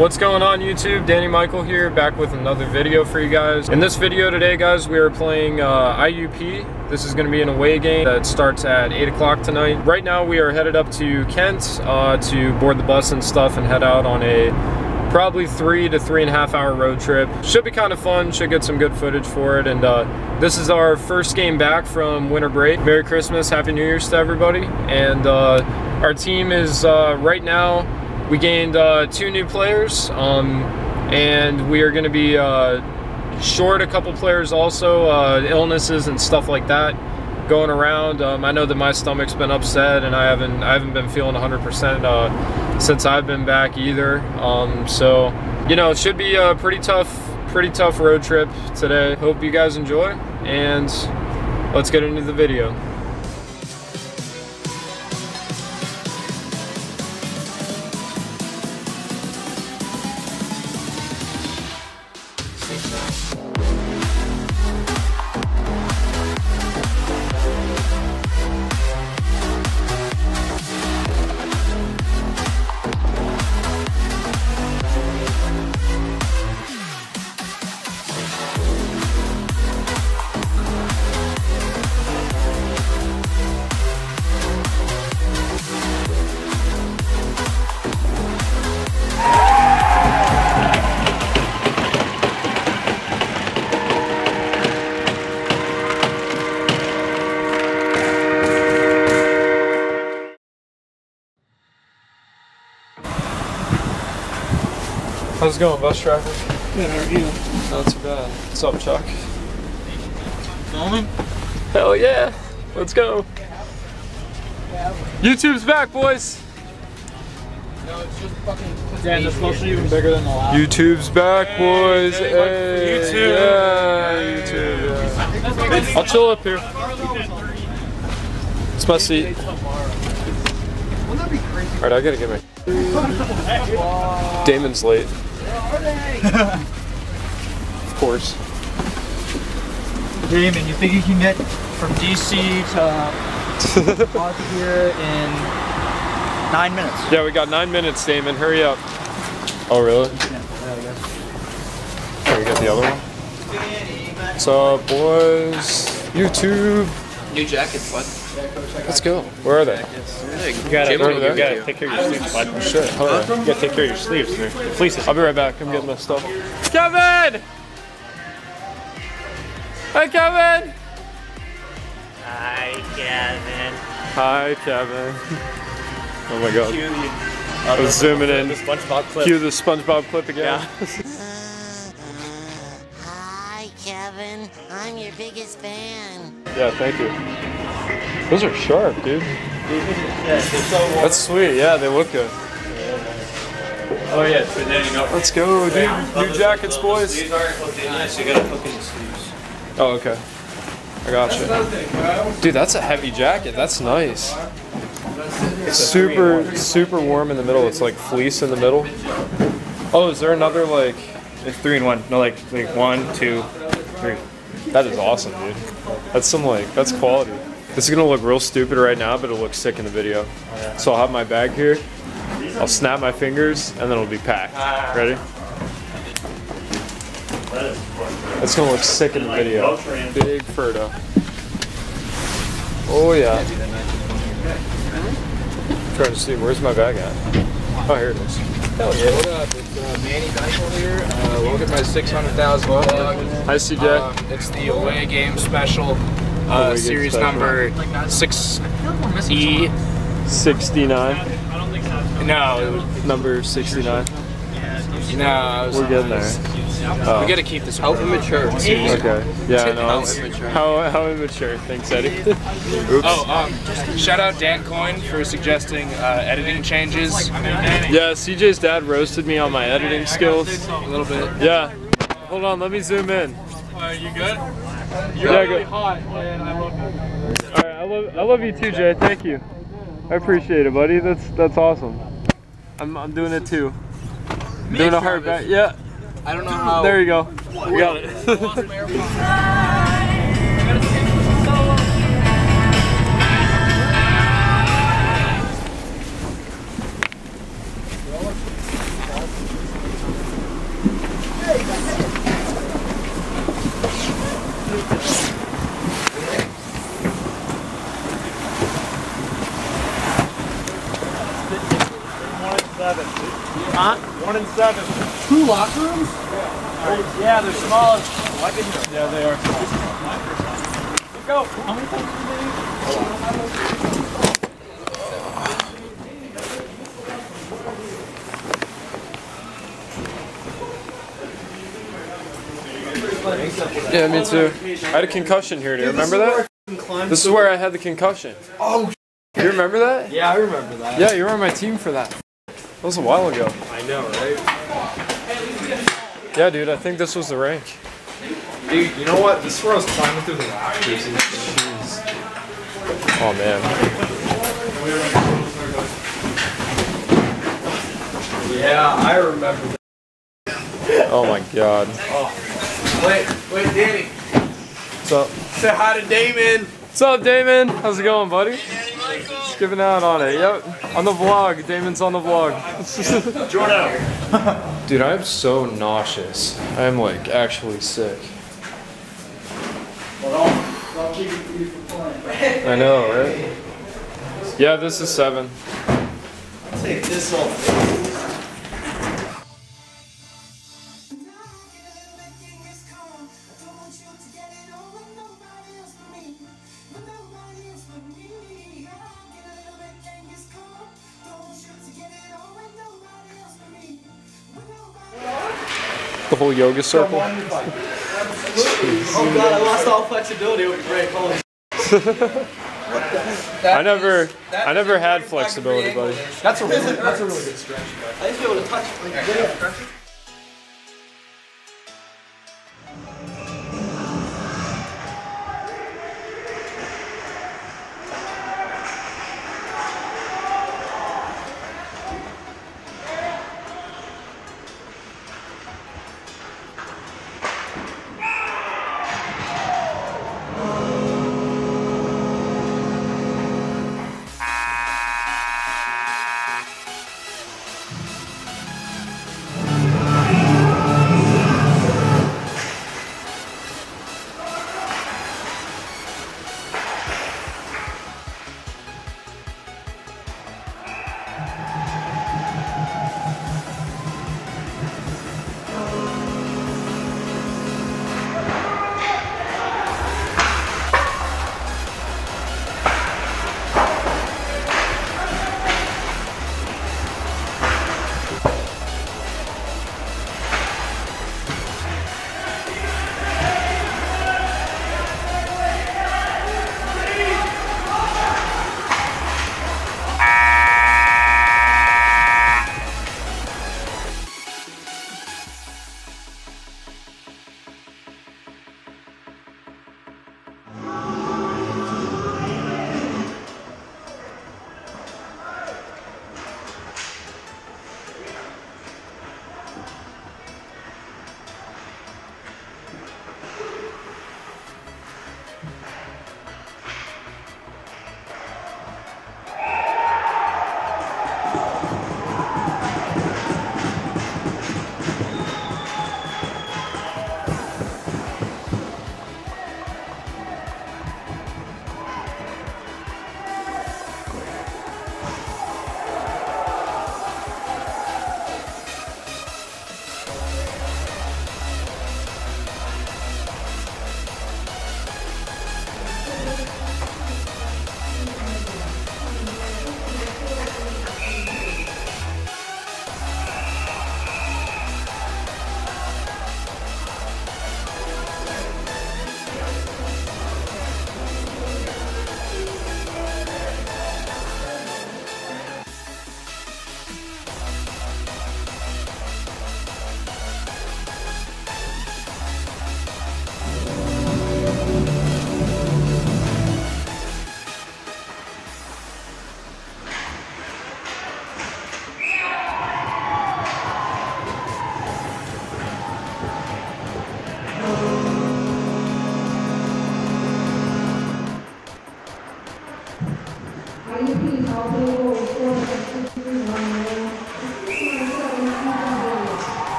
What's going on YouTube? Danny Mikol here, back with another video for you guys. In this video today, guys, we are playing uh, IUP. This is going to be an away game that starts at 8 o'clock tonight. Right now, we are headed up to Kent uh, to board the bus and stuff and head out on a probably three to three and a half hour road trip. Should be kind of fun, should get some good footage for it. And uh, this is our first game back from winter break. Merry Christmas, Happy New Year's to everybody. And uh, our team is uh, right now, we gained uh, two new players, um, and we are going to be uh, short a couple players also, uh, illnesses and stuff like that going around. Um, I know that my stomach's been upset, and I haven't I haven't been feeling 100% uh, since I've been back either. Um, so you know, it should be a pretty tough pretty tough road trip today. Hope you guys enjoy, and let's get into the video. How's it going, bus traffic? Good, how are you? Not too bad. What's up, Chuck? Filming? Hell yeah! Let's go. YouTube's back, boys. Dan, this supposed to be even bigger than the last. YouTube's back, boys. Hey, YouTube. Yeah, YouTube. Yeah. I'll chill up here. It's my seat. All right, I gotta get my. Damon's late. of course. Damon, you think you can get from DC to here in nine minutes? Yeah, we got nine minutes, Damon. Hurry up. Oh, really? Oh, we got the other one. What's up, boys? YouTube. New jackets, bud. Let's go. Where are they? You gotta, Jim, over you there? gotta take care of your sleeves, bud. Oh, shit. Hold on. You gotta take care of your sleeves. The fleeces. I'll be right back. I'm getting my stuff. Kevin! Hi, Kevin! Hi, Kevin. Hi, Kevin. Oh my god. I was zooming in. The SpongeBob clip. Cue the SpongeBob clip again. Hi, Kevin. I'm your biggest fan. Yeah, thank you. Those are sharp, dude. That's sweet. Yeah, they look good. Oh yeah, so then you go. Let's go, dude. New jackets, boys. These aren't hooked in yet, so you gotta hook in the sleeves. Oh, okay. I got gotcha. Dude, that's a heavy jacket. That's nice. Super, super warm in the middle. It's like fleece in the middle. Oh, is there another like? It's three in one. No, like like one, two, three. That is awesome, dude. That's some like, that's quality. This is gonna look real stupid right now, but it'll look sick in the video. So I'll have my bag here. I'll snap my fingers, and then it'll be packed. Ready? It's gonna look sick in the video. Big Furto. Oh yeah. trying to see where's my bag at. Oh, here it is. Hell yeah, what up? It's uh, Manny Dykel here. Uh, welcome to my 600,000 vlog. Hi, CJ. Um, it's the away game special, uh, Away series number 6E. 69. No, Number 69. no, was- We're getting there. Oh. We gotta keep this how immature. Okay. Yeah, I know. How immature. How, how immature. Thanks, Eddie. Oops. Oh, um, shout out Dan Coyne for suggesting uh, editing changes Yeah, CJ's dad roasted me on my editing skills. a little bit. Yeah. Hold on, let me zoom in. Are you good? Yeah, good. hot, and I love you. All right, I love I love you too, Jay. Thank you. I appreciate it, buddy. That's that's awesome. I'm I'm doing it too. Doing a heart back. Yeah. I don't know how. There you go. We got it. seven. Two locker rooms? Yeah, they're small. Oh, yeah, they are. Go. How many times did they? Yeah, me too. I had a concussion here. Do you remember that? This is where I had the concussion. Oh, You remember that? yeah, I remember that. Yeah, you were on my team for that. That was a while ago. I know, right? Yeah, dude, I think this was the rank. Dude, you know what? This is where I was climbing through the rafters. and- Oh man. Yeah, I remember. Oh my god. Oh. Wait, wait, Danny. What's up? Say hi to Damon. What's up, Damon? How's it going, buddy? Just giving out on it. Yep. On the vlog. Damon's on the vlog. Dude, I am so nauseous. I am like actually sick. I know, right? Yeah, this is seven. Take this off. Whole yoga circle. Oh god, I lost all flexibility over break. Holy I never, I never had flexibility, buddy. That's a really, that's a really good stretch. I used to be able to touch like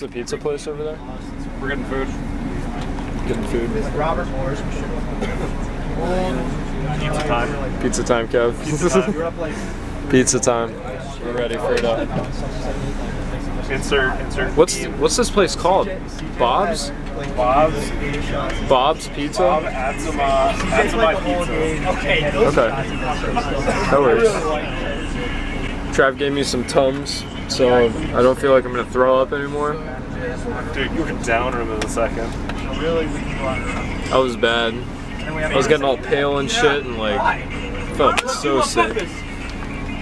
yeah. That's the pizza place over there. We're getting food. Getting food. Robert Morris. Pizza time. Pizza time, Kev. You're up like Pizza time. We're ready for it up. Insert, insert. What's what's this place called? Bob's? Bob's? Bob's Bob, Pizza? add some, uh, add some my pizza. okay. Okay. That works. Trav gave me some Tums, so I don't feel like I'm gonna throw up anymore. Dude, you were down him in a second. I was bad. I was getting all pale and shit and like felt so sick.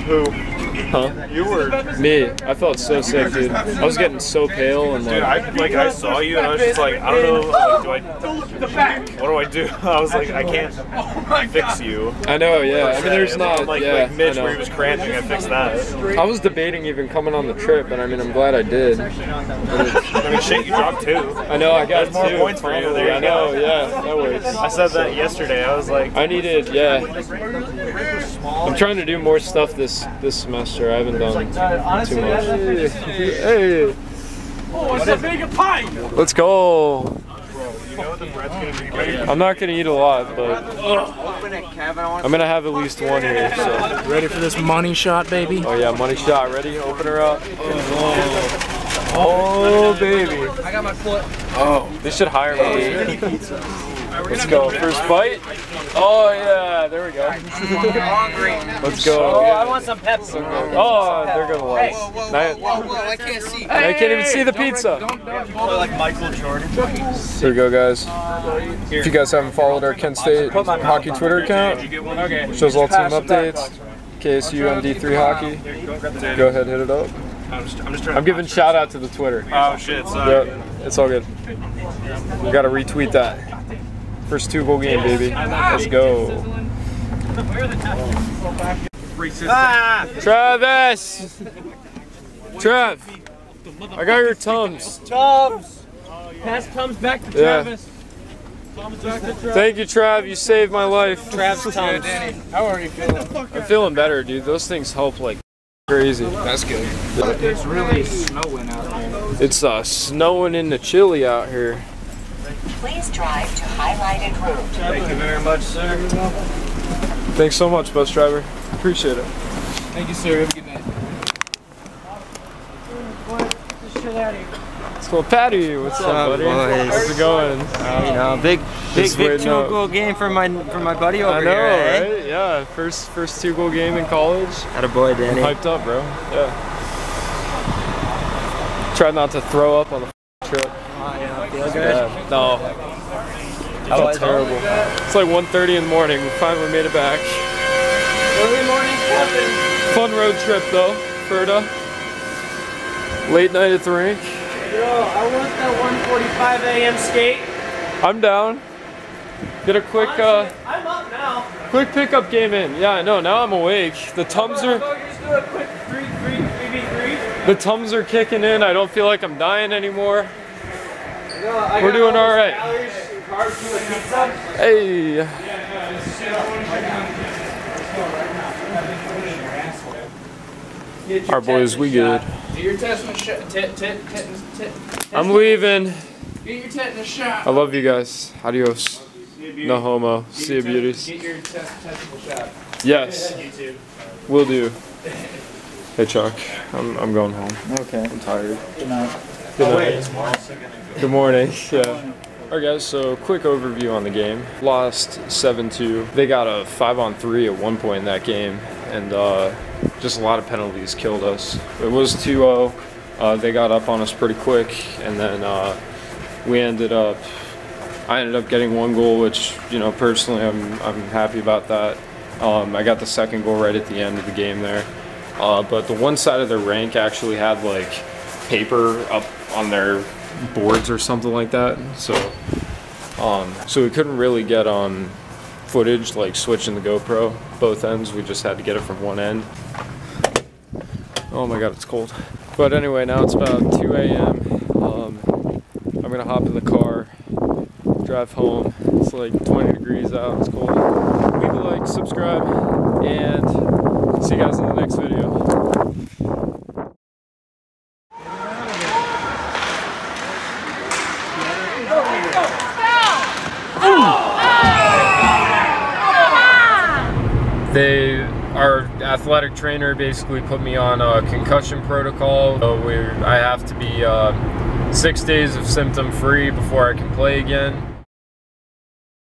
Who? Huh? You were. Me. I felt so sick, dude. I was getting so pale and like. Dude, I like I saw you and I was just like, I don't know, like, do I? What do I do? I was like, I can't fix you. I know, yeah. I mean, there's not, like yeah, like Mitch where he was cramping. I fixed that. I was debating even coming on the trip, and I mean, I'm glad I did. I mean, shit, you dropped two. I know, I got There's more two. points for you. There you I know, go. yeah, that works. I said that yesterday. I was like, I needed, yeah. I'm trying to do more stuff this this semester. I haven't done too much. Hey, What's the big pie? let's go. you know the bread's gonna be ready. I'm not gonna eat a lot, but I'm gonna have at least one here. So, Ready for this money shot, baby? oh yeah, money shot. Ready? Open her up. Oh, oh baby. I got my foot. Oh, they should hire me. Let's go. First bite. Oh yeah, there we go. Let's go. Oh, I want some Pepsi. Oh, they're gonna like. Now, I can't see. I can't even see the pizza. like Michael Jordan. Here we go, guys. If you guys haven't followed our Kent State hockey Twitter account, shows all team updates. KSU MD3 hockey. Go ahead, hit it up. I'm just, I'm just trying. I'm giving shout out to the Twitter. Oh shit! Sorry. Yep, it's all good. We gotta retweet that. First two goal game, baby. Let's go. Travis! Trev! I got your Tums. Tums. Pass Tums back to Yeah. Travis. Thank you, Trav. You saved my life. Travis Tums. How are you feeling? I'm feeling better, dude. Those things help like crazy. That's good. It's really snowing out there. It's uh, snowing in the chilly out here. Please drive to highlighted route. Thank you very much, sir. Thanks so much, bus driver. Appreciate it. Thank you, sir. Have a good night. It's called Patty. What's up, up, buddy? boys? How's it going? You know, big, big, big two up. goal game for my for my buddy over I know, here. Eh? right? Yeah, first first two goal game in college. Had a boy, Danny. Hyped up, bro. Yeah. Tried not to throw up on the f- trip. Feel good. Yeah. No. I felt terrible. It's like 1.30 in the morning. We finally made it back. Early morning Kevin. Fun road trip though, Ferda. Late night at the rink. Yo, I want that 1:45 a.m. skate. I'm down. Get a quick uh, I'm up now. quick pickup game in. Yeah, I know. Now I'm awake. The tums are Go just do a quick 3 3 3v3. the tums are kicking in. I don't feel like I'm dying anymore. Yo, I We're doing all all those right. Calories and carbs from the pizza. Hey. Our boys, we good. Get your tetanus shot. Tet, tet, tetanus, tet. I'm leaving. Get your tetanus shot. I love you guys. Adios. No homo. See you, beauties. Get your tet, testicle shot. Yes, YouTube. will do. Hey, Chuck. I'm, I'm going home. Okay. I'm tired. Good night. Good night. Good morning. Yeah. Alright guys, so quick overview on the game. Lost 7-2. They got a 5 on 3 at one point in that game and uh, just a lot of penalties killed us. It was 2-0. Uh, they got up on us pretty quick and then uh, we ended up I ended up getting one goal which, you know, personally I'm I'm happy about that. Um, I got the second goal right at the end of the game there. Uh, but the one side of their rank actually had like paper up on their boards or something like that. So, um, so we couldn't really get um, footage like switching the GoPro both ends. We just had to get it from one end. Oh my god, it's cold. But anyway, now it's about 2 a.m. Um, I'm gonna hop in the car, drive home. It's like 20 degrees out, it's cold. Leave a like, subscribe, and see you guys in the next video. They, our athletic trainer basically put me on a concussion protocol. So we, I have to be uh, six days of symptom free before I can play again.